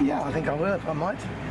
Yeah, I think I will if I might.